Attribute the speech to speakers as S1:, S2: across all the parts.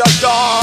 S1: the dawn.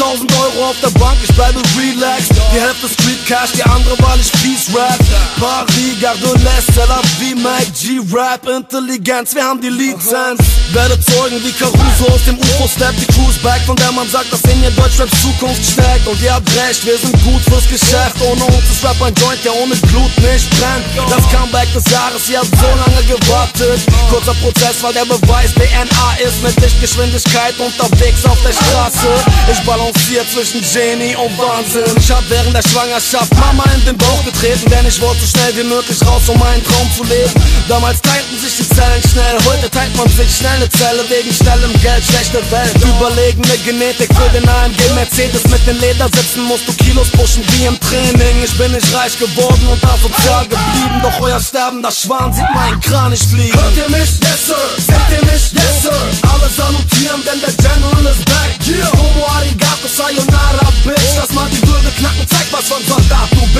S1: 1000 Euro auf der Bank, ich bleibe relaxed. Die Hälfte Street Cash, die andere, weil ich fies rap. Paris, Gardolès, Tel Aviv, Mike G, Rap, Intelligenz, wir haben die Lizenz. Werde Zeugen wie Caruso aus dem UFO Step, die Cruise Back, von der man sagt, dass in ihr Deutschrap Zukunft steckt. Und ihr habt recht, wir sind gut fürs Geschäft. Ohne uns ist Rap ein Joint, der ohne Blut nicht brennt. Das Comeback des Jahres, ihr habt so lange gewartet. Kurzer Prozess, weil der Beweis DNA ist mit Lichtgeschwindigkeit unterwegs auf der Straße. Ich balanciere zwischen Genie und Wahnsinn. Ich hab während der Schwangerschaft Mama in den Bauch getreten, denn ich wollte so schnell wie möglich raus, um meinen Traum zu leben. Damals teilten sich die Zellen schnell, heute teilt man sich schnell eine Zelle wegen schnellem Geld, schlechte Welt. Überlegene Genetik für den AMG Mercedes mit den Ledersitzen musst du Kilos pushen wie im Training. Ich bin nicht reich geworden und asozial geblieben, doch euer sterbender Schwan sieht meinen Kranich fliegen.
S2: Hört ihr mich? Yes sir. Seht ihr mich? Yes sir. Alle salutieren, denn der General ist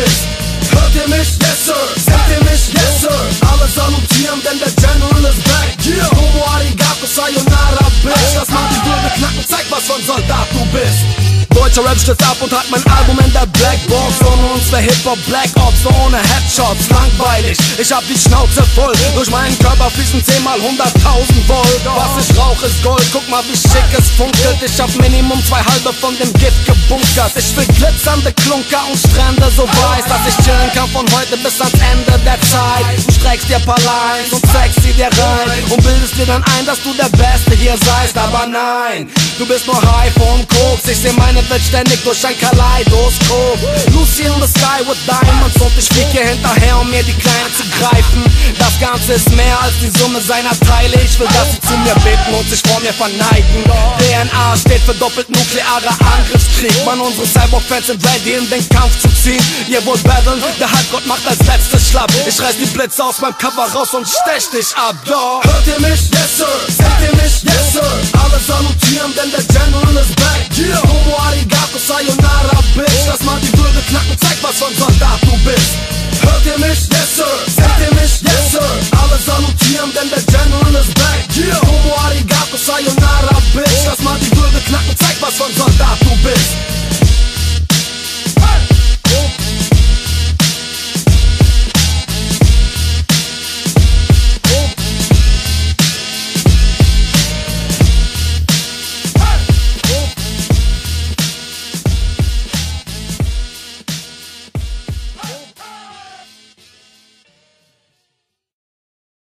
S2: Soldat du bist. Hört ihr mich? Yes sir. Seht ihr mich? Yes sir. Alle salutieren, denn der General ist back.
S1: Deutscher Rap stürzt ab und hat mein Album in der Blackbox. Ohne uns wär Hip-Hop Black Ops, ohne Headshots Langweilig, ich hab die Schnauze voll Durch meinen Körper fließen 10 mal 100.000 Volt. Was ich rauch ist Gold, guck mal wie schick es funkelt. Ich hab Minimum zwei halbe von dem Gift gebunkert. Ich will glitzernde Klunker und Strände so weiß Dass ich chillen kann von heute bis ans Ende der Zeit. Du streckst dir paar Lines und zeigst sie dir rein. Und bildest dir dann ein, dass du der Beste hier seist. Aber nein, du bist nur high vom Koks Ich seh meine Welt ständig durch ein Kaleidoskop Lucy in the sky with diamonds Und ich flieg hier hinterher, um mir die Kleine zu greifen Das Ganze ist mehr als die Summe seiner Teile Ich will, dass sie zu mir beten und sich vor mir verneigen DNA steht für doppelt nuklearer Angriffskrieg Mann, unsere Cyborg-Fans sind ready, in den Kampf zu ziehen Ihr wollt battlen, der Halbgott macht als letztes schlapp Ich reiß die Blitze aus meinem Cover raus und stech dich ab, yo
S2: Hört ihr mich? Yes sir. Seht ihr mich? Yes sir. Alle salutieren, denn der General du bist Hört ihr mich? Yes, Sir Seht ihr mich? Yes, Sir Alle salutieren, denn der Gentleman ist back